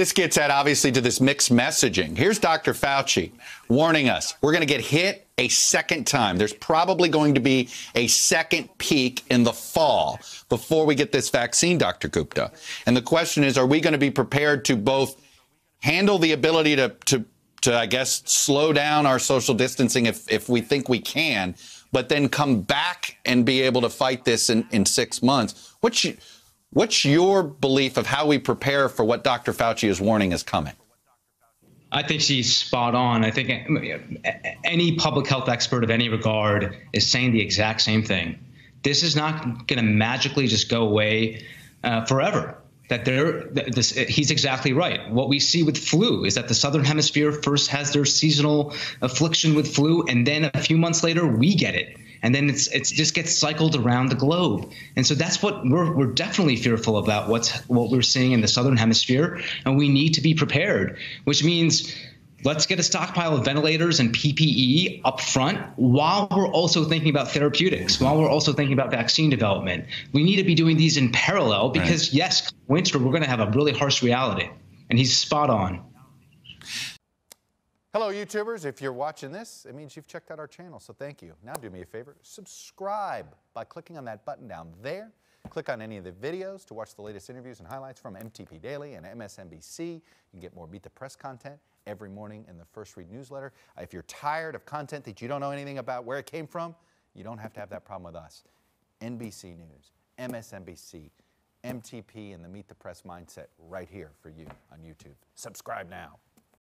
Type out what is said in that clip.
This gets at obviously to this mixed messaging. Here's Dr. Fauci warning us we're going to get hit a second time. There's probably going to be a second peak in the fall before we get this vaccine, Dr. Gupta. And the question is are we going to be prepared to both handle the ability to, to, to I guess, slow down our social distancing if, if we think we can, but then come back and be able to fight this in, in six months? What's, you, what's your belief of how we prepare for what Dr. Fauci is warning is coming? I think she's spot on. I think any public health expert of any regard is saying the exact same thing. This is not going to magically just go away uh, forever. That there, this, he's exactly right. What we see with flu is that the southern hemisphere first has their seasonal affliction with flu, and then a few months later we get it and then it's it just gets cycled around the globe. And so that's what we're we're definitely fearful about what's what we're seeing in the southern hemisphere, and we need to be prepared, which means let's get a stockpile of ventilators and PPE up front while we're also thinking about therapeutics, while we're also thinking about vaccine development. We need to be doing these in parallel because, right. yes, winter, we're going to have a really harsh reality. And he's spot on. Hello, YouTubers. If you're watching this, it means you've checked out our channel, so thank you. Now do me a favor, subscribe by clicking on that button down there. Click on any of the videos to watch the latest interviews and highlights from MTP Daily and MSNBC. You can get more Meet the Press content every morning in the First Read newsletter. Uh, if you're tired of content that you don't know anything about where it came from, you don't have to have that problem with us. NBC News, MSNBC, MTP, and the Meet the Press mindset right here for you on YouTube. Subscribe now.